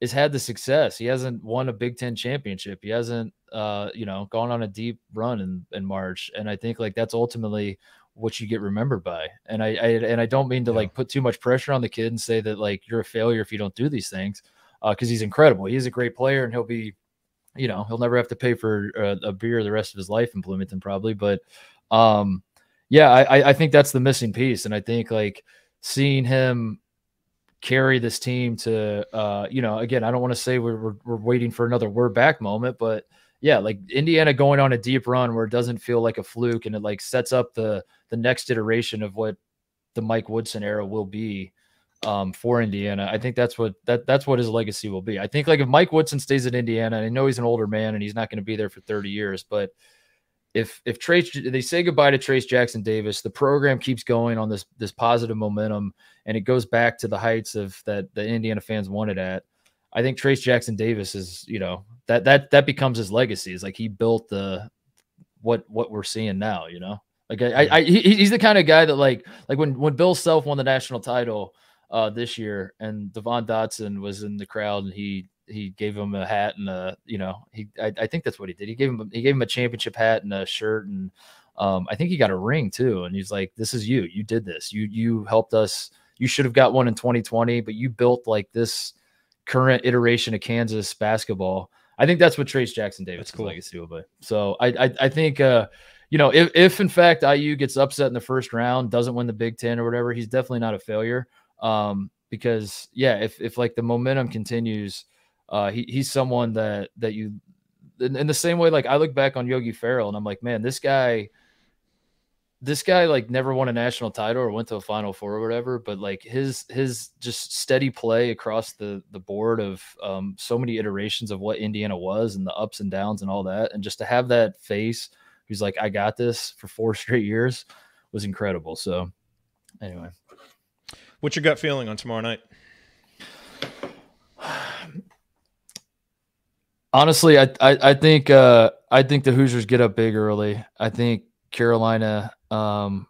has had the success. He hasn't won a Big Ten championship. He hasn't, uh, you know, gone on a deep run in, in March. And I think like that's ultimately what you get remembered by. And I, I and I don't mean to yeah. like put too much pressure on the kid and say that like you're a failure if you don't do these things, because uh, he's incredible. He's a great player, and he'll be, you know, he'll never have to pay for a, a beer the rest of his life in Bloomington probably. But, um, yeah, I, I think that's the missing piece, and I think like seeing him carry this team to uh you know again i don't want to say we're, we're, we're waiting for another we're back moment but yeah like indiana going on a deep run where it doesn't feel like a fluke and it like sets up the the next iteration of what the mike woodson era will be um, for indiana i think that's what that that's what his legacy will be i think like if mike woodson stays at indiana i know he's an older man and he's not going to be there for 30 years but if if Trayce they say goodbye to Trayce Jackson Davis, the program keeps going on this this positive momentum, and it goes back to the heights of that the Indiana fans wanted at. I think Trayce Jackson Davis is you know that that that becomes his legacy. Is like he built the what what we're seeing now. You know, like I, I he, he's the kind of guy that like like when when Bill Self won the national title uh this year and Devon Dotson was in the crowd and he he gave him a hat and a you know he I, I, think that's what he did. He gave him he gave him a championship hat and a shirt and um, I think he got a ring too. And he's like, "This is you. You did this. You you helped us. You should have got one in 2020, but you built like this current iteration of Kansas basketball." I think that's what Trayce Jackson Davis' cool. legacy will be. So I I, I think uh, you know if if in fact IU gets upset in the first round, doesn't win the Big Ten or whatever, he's definitely not a failure. Um, because yeah, if if like the momentum continues uh, he, he's someone that that you in, in, the same way like I look back on Yogi Ferrell and I'm like, man, this guy this guy like never won a national title or went to a final four or whatever, but like his his just steady play across the the board of um, so many iterations of what Indiana was and the ups and downs and all that, and just to have that face who's like, I got this for four (laughs) straight years was incredible. So anyway. What's your gut feeling on tomorrow night? (sighs) Honestly, I I, I think uh, I think the Hoosiers get up big early. I think Carolina. Um,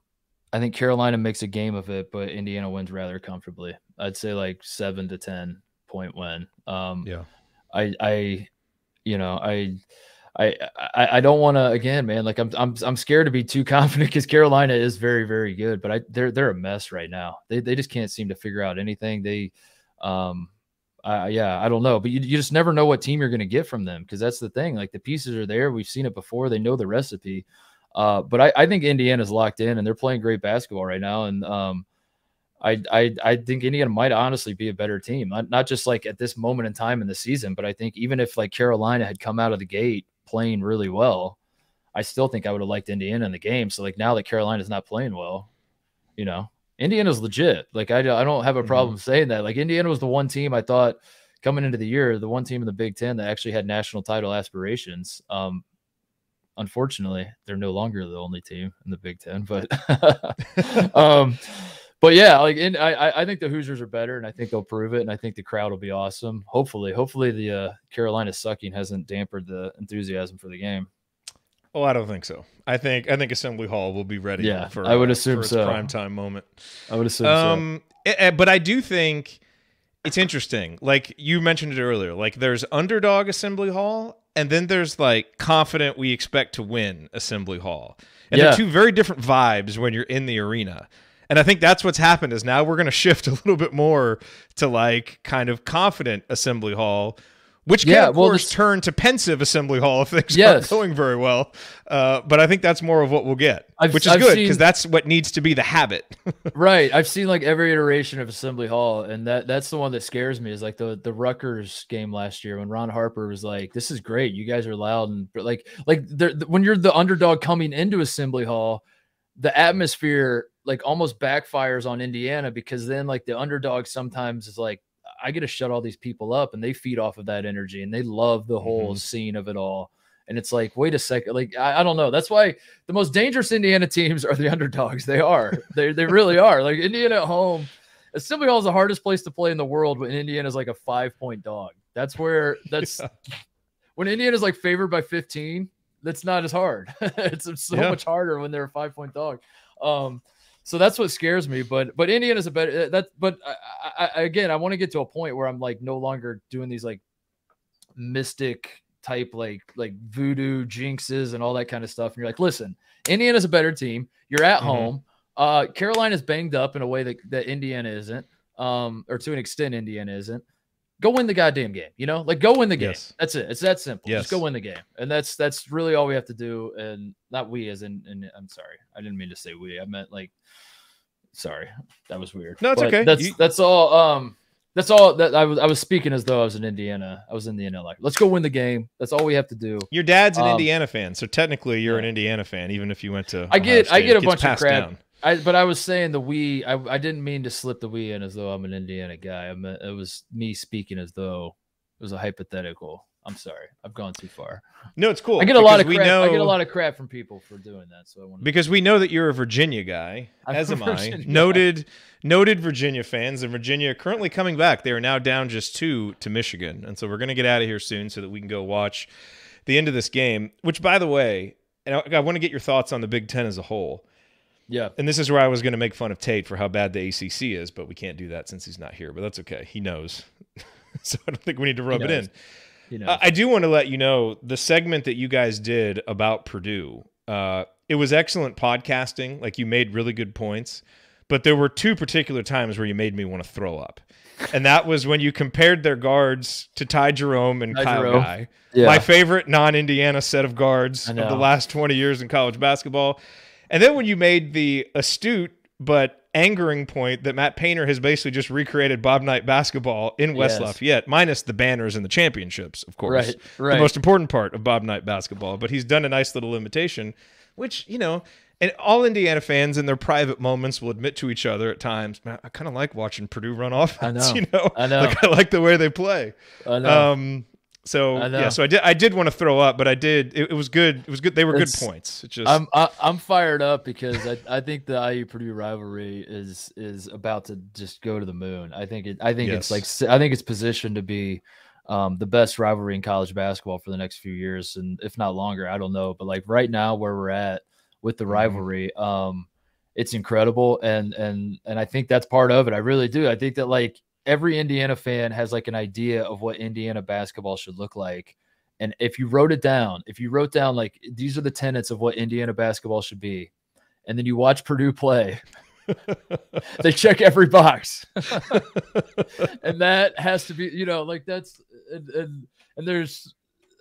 I think Carolina makes a game of it, but Indiana wins rather comfortably. I'd say like seven to ten point win. Um, Yeah. I I you know I. I, I, I don't want to again, man. Like I'm I'm I'm scared to be too (laughs) confident because Carolina is very very good, but I they're they're a mess right now. They they just can't seem to figure out anything. They, um, uh, yeah, I don't know, but you, you just never know what team you're going to get from them because that's the thing. Like the pieces are there. We've seen it before. They know the recipe. Uh, but I, I think Indiana's locked in and they're playing great basketball right now. And um, I, I I think Indiana might honestly be a better team. Not, not just like at this moment in time in the season, but I think even if like Carolina had come out of the gate playing really well, I still think I would have liked Indiana in the game. So like now that Carolina's not playing well, you know, Indiana's legit. Like I, I don't have a problem saying that. Like Indiana was the one team I thought coming into the year, the one team in the Big Ten that actually had national title aspirations. Um, unfortunately, they're no longer the only team in the Big Ten, but (laughs) (laughs) um, but yeah, like in, I I think the Hoosiers are better, and I think they'll prove it, and I think the crowd will be awesome. Hopefully, hopefully the uh, Carolina sucking hasn't dampened the enthusiasm for the game. Oh, I don't think so. I think I think Assembly Hall will be ready. Yeah, for I would uh, assume so. prime time moment. I would assume Um, eh, but I do think it's interesting. Like you mentioned it earlier. Like there's underdog Assembly Hall, and then there's like confident we expect to win Assembly Hall, and Yeah. they're two very different vibes when you're in the arena. And I think that's what's happened is now we're going (laughs) to shift a little bit more to like kind of confident Assembly Hall, which can Yeah, of well, course this- turn to pensive Assembly Hall if things Yes. aren't going very well. Uh, but I think that's more of what we'll get, I've- which is I've good because that's what needs to be the habit. (laughs) Right. I've seen like every iteration of Assembly Hall, and that that's the one that scares me. Is like the the Rutgers game last year when Ron Harper was like, "This is great. You guys are loud and but like like when you're the underdog coming into Assembly Hall, the atmosphere like almost backfires on Indiana because then like the underdog sometimes is like." I get to shut all these people up and they feed off of that energy and they love the whole Mhm. scene of it all. And it's like, wait a second, like I, I don't know. That's why the most dangerous Indiana teams are the (laughs) underdogs. They are. they they really are. Like Indiana at home, Assembly Hall is the hardest place to play in the world when Indiana's like a five point dog. That's where (laughs) that's Yeah. when Indiana's like favored by 15, that's not as hard. (laughs) it's so Yeah. much harder when they're a five point dog. Um, so that's what scares me. But but Indiana's a better that. But I, I, again, I want to get to a point where I'm like no longer doing these like mystic type like like voodoo jinxes and all that kind of stuff. And you're like, listen, Indiana's a better team. You're at Mhm. home. Uh, Carolina's banged up in a way that, that Indiana isn't, um, or to an extent, Indiana isn't. Go win the goddamn game, you know, like go win the game. Yes. That's it. It's that simple. Yes. Just go win the game, and that's that's really all we have to do. And not we, as in, and I'm sorry, I didn't mean to say we. I meant like, sorry, that was weird. No, it's But okay. That's You- that's all. Um, that's all that I was. I was speaking as though I was in Indiana. I was in the Indiana. Like, let's go win the game. That's all we have to do. Your dad's an Um, Indiana fan, so technically you're an. Indiana fan, even if you went to. I get- Ohio I get a bunch of crap. down. I but I was saying the we. I, I didn't mean to slip the we in as though I'm an Indiana guy. I it was me speaking as though it was a hypothetical. I'm sorry. I've gone too far. No, it's cool. I get a lot of we crap. know I get a lot of crap from people for doing that. So I want to. because we know that you're a Virginia guy, (laughs) I'm as am I. Virginia guy. Noted, noted Virginia fans, and Virginia currently coming back. They are now down just two to Michigan, and so we're gonna get out of here soon so that we can go watch the end of this game. Which, by the way, and I, I want to get your thoughts on the Big Ten as a whole. Yeah. And this is where I was going to make fun of Tate for how bad the ACC is, but we can't do that since he's not here. But that's okay. He knows. (laughs) so I don't think we need to rub it in. You know. Uh, I do want to let you know the segment that you guys did about Purdue. Uh, it was excellent podcasting. Like you made really good points, but there were two particular times where you made me want to throw up, and that was when you compared their guards to Ty Jerome and Ty Kyle Jerome. Guy, yeah. my favorite non-Indiana set of guards of the last twenty years in college basketball. And then when you made the astute but angering point that Matt Painter has basically just recreated Bob Knight basketball in West Yes. Lafayette, minus the banners and the championships, of course right. Right. the most important part of Bob Knight basketball. But he's done a nice little imitation, which you know, and all Indiana fans in their private moments will admit to each other at times. Man, I kind of like watching Purdue run offense. (laughs) know. You know, I know. Like I like the way they play. I know. Um, so yeah, so I did. I did want to throw up, but I did. It, it was good. It was good. They were It's- good points. It just I'm I, I'm fired up because I, I think the IU Purdue rivalry is is about to just go to the moon. I think it I think it's like I think it's positioned to be um, the best rivalry in college basketball for the next few years, and if not longer, I don't know. But like right now, where we're at with the Mhm. rivalry, um, it's incredible, and and and I think that's part of it. I really do. I think that like every Indiana fan has like an idea of what Indiana basketball should look like. And if you wrote it down, if you wrote down like these are the tenets of what Indiana basketball should be, and then you watch Purdue play, (laughs) they check every box. (laughs) and that has to be, you know, like that's and, and and there's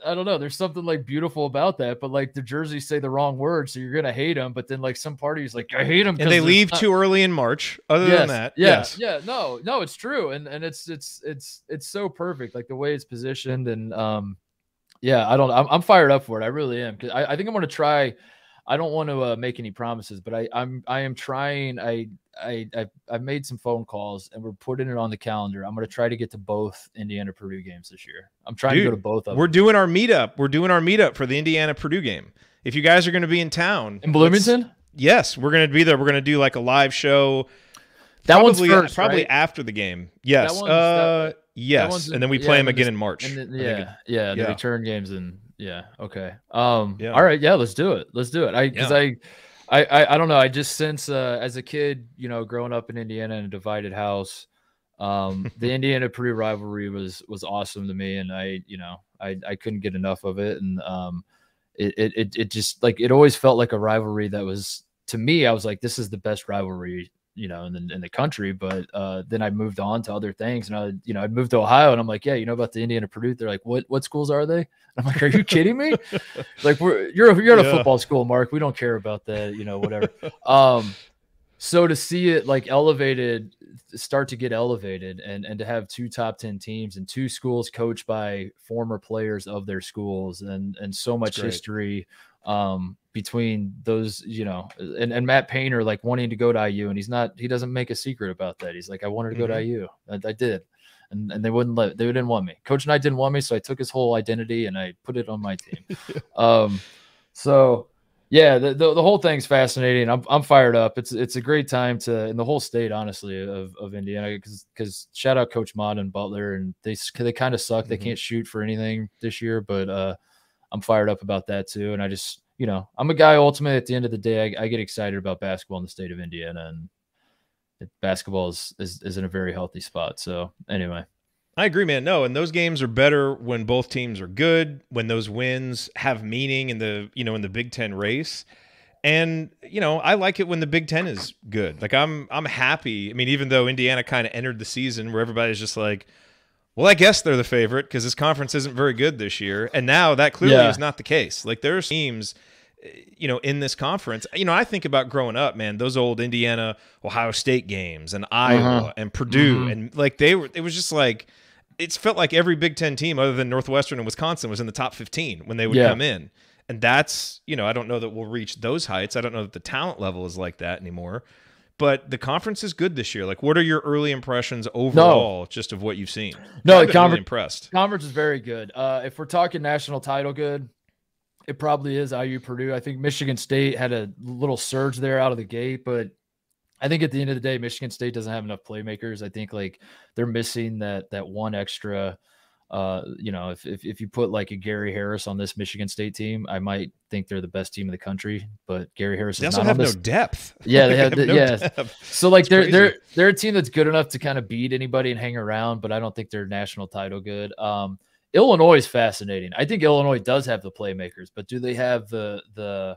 I don't know, there's something like beautiful about that, but like the jerseys say the wrong word, so you're gonna hate them. But then like some parties like I hate them, and they leave too early in March. Other than that, yeah, yes. yeah, no, no, it's true, and and it's it's it's it's so perfect, like the way it's positioned, and um, yeah, I don't, I'm, I'm fired up for it, I really am, because I, I think I'm gonna try. I don't want to uh, make any promises, but I I'm I am trying. I I I've, I've made some phone calls and we're putting it on the calendar. I'm gonna try to get to both Indiana Purdue games this year. I'm trying to go to both of them. We're doing our meetup. We're doing our meetup for the Indiana Purdue game. If you guys are going to be in town In Bloomington, yes, we're going to be there. We're going to do like a live show. that one's probably, first, probably right? after the game. Yes. uh, that yes. and then we play and them again in March. Then, yeah, it- yeah, the yeah. return games and yeah, okay. Um, Yeah. all right, yeah, let's do it. Let's do it. I because Yeah. I, I, I, I don't know. I just sense uh, as a kid, you know, growing up in Indiana in a divided house, um, (laughs) the Indiana Purdue rivalry was was awesome to me, and I, you know, I I couldn't get enough of it, and um, it it it, it just like it always felt like a rivalry that was to me. I was like, this is the best rivalry you know, in the, in the country. But uh, then I moved on to other things, and I, you know, I'd moved to Ohio, and I'm like, yeah, you know about the Indiana Purdue? They're like, what what schools are they? And I'm like, are you kidding me? (laughs) like, we're you're you're at a football school, Mark. We don't care about that, you know, whatever. um, so to see it like elevated, start to get elevated, and and to have two top ten teams and two schools coached by former players of their schools, and and so much history um between those you know and, and matt painter like wanting to go to iu and he's not he doesn't make a secret about that. He's like i wanted to go to iu I, I did. And, and they wouldn't let they didn't want me. Coach knight didn't want me so i took his whole identity and i put it on my team. (laughs) Um so yeah the, the, the whole thing's fascinating. I'm, I'm fired up. It's it's a great time to in the whole state honestly of, of indiana because because shout out coach Mott and butler and they they kind of suck. They Mhm. can't shoot for anything this year but uh i'm fired up about that too. And i just you know i'm a guy ultimately at the end of the day i, I get excited about basketball in the state of indiana and basketball is, is is in a very healthy spot so anyway I agree, man. No, and those games are better when both teams are good, when those wins have meaning in the you know in the Big Ten race. And you know, I like it when the Big Ten is good. Like I'm I'm happy. I mean, even though Indiana kind of entered the season where everybody's just like, well, I guess they're the favorite because this conference isn't very good this year. And now that clearly Yeah. is not the case. Like there are teams eh, you know, in this conference, you know, I think about growing up, man, those old Indiana, Ohio State games and Iowa and Purdue, Mhm. and like they were, it was just like, it's felt like every Big Ten team other than Northwestern and Wisconsin was in the top 15 when they would Yeah. come in. And that's, you know, I don't know that we'll reach those heights. I don't know that the talent level is like that anymore. But the conference is good this year. Like, what are your early impressions overall, just of what you've seen? No, I've the been really impressed. Conference is very good. Uh, if we're talking national title good, it probably is IU Purdue. I think Michigan State had a little surge there out of the gate, but I think at the end of the day, Michigan State doesn't have enough playmakers. I think like they're missing that that one extra. Uh, you know, if, if if you put like a Gary Harris on this Michigan State team, I might think they're the best team in the country. But Gary Harris They is also not have no depth. (laughs) Yeah, they Like, have no yeah. depth. So like It's they're crazy. they're they're a team that's good enough to kind of beat anybody and hang around, but I don't think they're national title good. Um, Illinois is fascinating. I think Illinois does have the playmakers, but do they have the the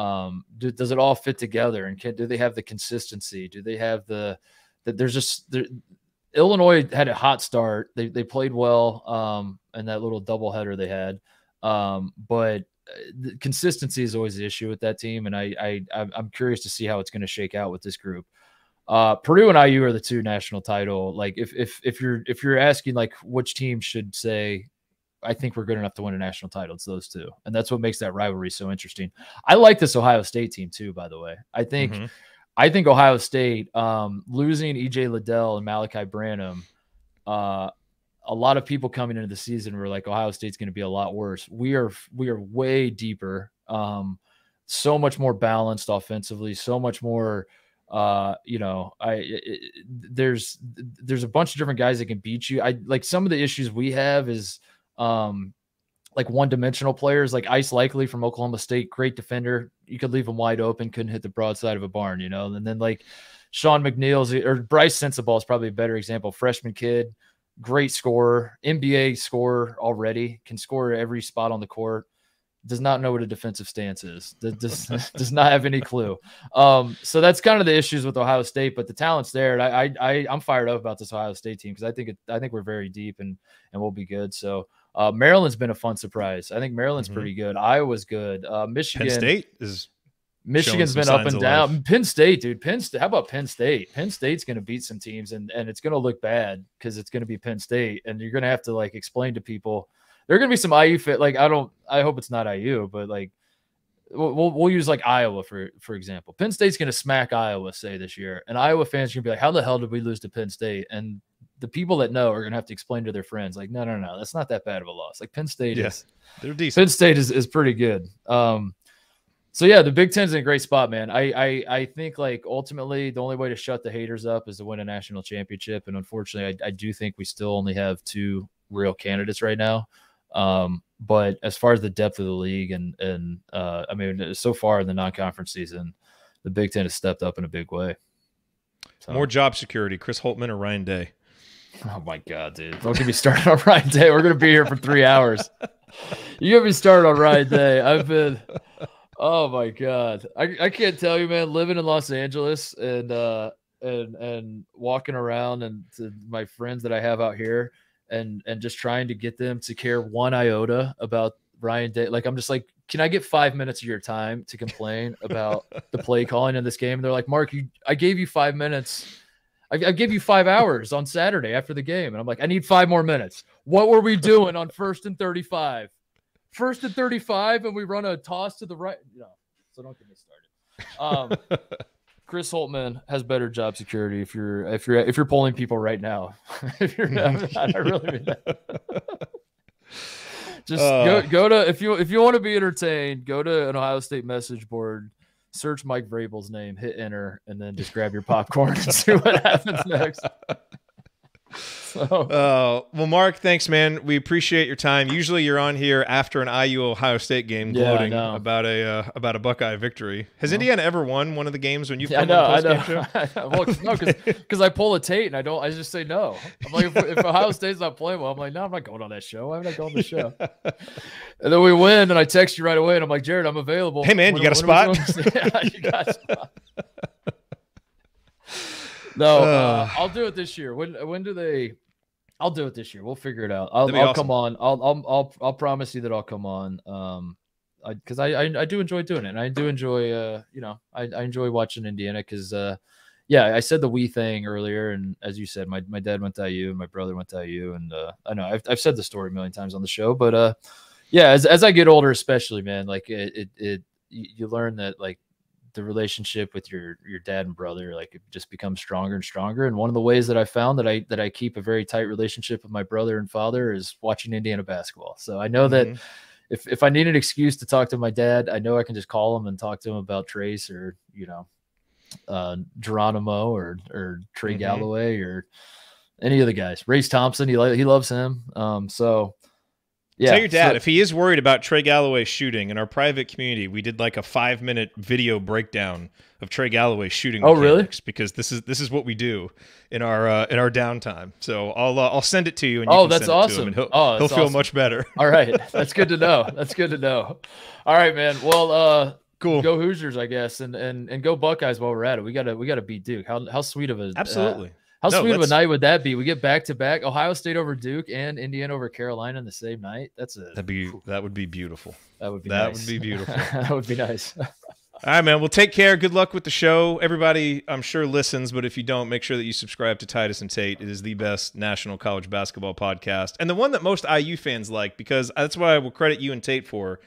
um do, does it all fit together and can do they have the consistency? Do they have the that there's just there, Illinois had a hot start. They they played well um in that little doubleheader they had. Um, but uh, the consistency is always the issue with that team, and I I I'm curious to see how it's going to shake out with this group. Uh, Purdue and IU are the two national title. Like if if if you're if you're asking like which team should say, I think we're good enough to win a national title, it's those two, and that's what makes that rivalry so interesting. I like this Ohio State team too, by the way. I think Mhm. I think Ohio State um, losing EJ Liddell and Malaki Branham. Uh, a lot of people coming into the season were like Ohio State's going to be a lot worse. We are we are way deeper, um, so much more balanced offensively, so much more Uh, you know, I it, there's there's a bunch of different guys that can beat you. I like some of the issues we have is um like one dimensional players like Ice Likekele from Oklahoma State, great defender. You could leave him wide open, couldn't hit the broadside of a barn, you know. And then like Sean McNeil's or Brice Sensabaugh is probably a better example. Freshman kid, great scorer, NBA scorer already, can score every spot on the court. Does not know what a defensive stance is. Does does (laughs) not have any clue. Um, so that's kind of the issues with Ohio State, but the talent's there. I I, I am fired up about this Ohio State team because I think it, I think we're very deep and and we'll be good. So uh, Maryland's been a fun surprise. I think Maryland's mm-hmm. pretty good. Iowa's good. Uh, Michigan Penn State is Michigan's been up and down. Life. Penn State, dude. Penn State. How about Penn State? Penn State's going to beat some teams, and and it's going to look bad because it's going to be Penn State, and you're going to have to like explain to people. There are going to be some IU fit. Like I don't. I hope it's not IU, but like we'll we'll use like Iowa for for example. Penn State's going to smack Iowa, say this year, and Iowa fans are going to be like, "How the hell did we lose to Penn State?" And the people that know are going to have to explain to their friends, like, "No, no, no, that's not that bad of a loss." Like Penn State yeah, is, they're decent. Penn State is is pretty good. Um, so yeah, the Big Ten's in a great spot, man. I, I I think like ultimately the only way to shut the haters up is to win a national championship, and unfortunately, I, I do think we still only have two real candidates right now. Um, but as far as the depth of the league and and uh, I mean, so far in the non-conference season, the Big Ten has stepped up in a big way. So. More job security, Chris Holtmann or Ryan Day? (laughs) Oh my god, dude! Don't get me started on (laughs) Ryan Day. We're gonna be here for three hours. You get me started on Ryan Day. I've been Oh my god, I, I can't tell you, man. Living in Los Angeles and uh and and walking around and to my friends that I have out here and and just trying to get them to care one iota about Ryan Day. Like I'm just like, can I get five minutes of your time to complain about the play calling in this game? And they're like, Mark, you I gave you five minutes. I, I gave you five hours on Saturday after the game. And I'm like, I need five more minutes. What were we doing on first and 35? first and 35 and we run a toss to the right. No, so don't get me started. Um, (laughs) Chris Holtmann has better job security if you're if you're if you're polling people right now. (laughs) if you're not, I really mean that. Just uh, go go to if you if you want to be entertained, go to an Ohio State message board, search Mike Vrabel's name, hit enter, and then just grab your popcorn and see what happens next. (laughs) (laughs) So. Uh, well, Mark, thanks, man. We appreciate your time. Usually, you're on here after an IU Ohio State game, gloating yeah, about a uh, about a Buckeye victory. Has no. Indiana ever won one of the games when you've yeah, know, on the (laughs) I know. well, no, because (laughs) I pull a Tate and I don't. I just say no. I'm like, if, if, Ohio State's not playing well, I'm like, no, I'm not going on that show. Why would I go on the show? and then we win, and I text you right away, and I'm like, Jared, I'm available. Hey, man, when, you got a spot? yeah, you got a spot. No, uh, I'll do it this year. When when do they? I'll do it this year. We'll figure it out. I'll, I'll awesome. come on. I'll, I'll I'll I'll promise you that I'll come on. Um, because I, I, I do enjoy doing it, and I do enjoy uh you know I, I enjoy watching Indiana because uh yeah I said the we thing earlier, and as you said, my my dad went to IU and my brother went to IU, and uh, I know I've I've said the story a million times on the show, but uh yeah as as I get older, especially man, like it it, it you learn that like the relationship with your your dad and brother like it just becomes stronger and stronger and one of the ways that i found that i that i keep a very tight relationship with my brother and father is watching indiana basketball so i know mm-hmm. that if if i need an excuse to talk to my dad i know i can just call him and talk to him about Trayce or you know uh geronimo or or trey mm-hmm. galloway or any of the guys race thompson he, he loves him um so yeah, Tell your dad so, if he is worried about Trey Galloway shooting in our private community. We did like a five minute video breakdown of Trey Galloway shooting. Oh, really? Because this is this is what we do in our uh, in our downtime. So I'll uh, I'll send it to you. And you oh, that's awesome. he'll, oh, he'll feel awesome. much better. (laughs) All right, (laughs) that's good to know. That's good to know. All right, man. Well, uh, cool. Go Hoosiers, I guess, and and and go Buckeyes while we're at it. We gotta we gotta beat Duke. How how sweet of a uh, absolutely. Uh, how no, sweet of a night would that be? We get back to back Ohio State over Duke and Indiana over Carolina in the same night. That's a that'd be that would be beautiful. That would be that nice. would be (laughs) beautiful. that would be nice. All right, man. Well, take care. Good luck with the show. Everybody, I'm sure listens, but if you don't, make sure that you subscribe to Titus and Tate. It is the best national college basketball podcast and the one that most IU fans like because that's what I will credit you and Tate for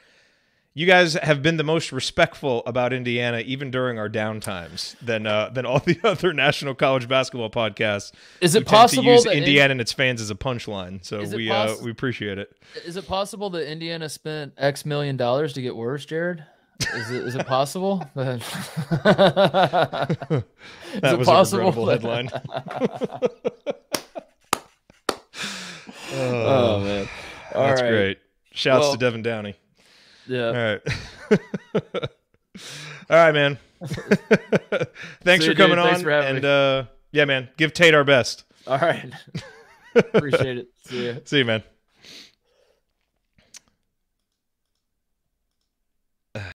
you guys have been the most respectful about Indiana, even during our downtimes, than uh, than all the (laughs) other national college basketball podcasts. Is it possible to use Indiana and its fans as a punchline? So we uh, we appreciate it. Is it possible that Indiana spent X million dollars to get worse, Jared? Is it is it possible? (laughs) (laughs) is That it was possible? a regrettable headline. oh man. All That's right. great. Shouts Well- to Devin Downey. All Yeah. right. (laughs) All right, man. (laughs) Thanks See for you, dude. coming Thanks on. for having and me. uh yeah, man, give Tate our best. All right. (laughs) Appreciate it. See you. See you, man.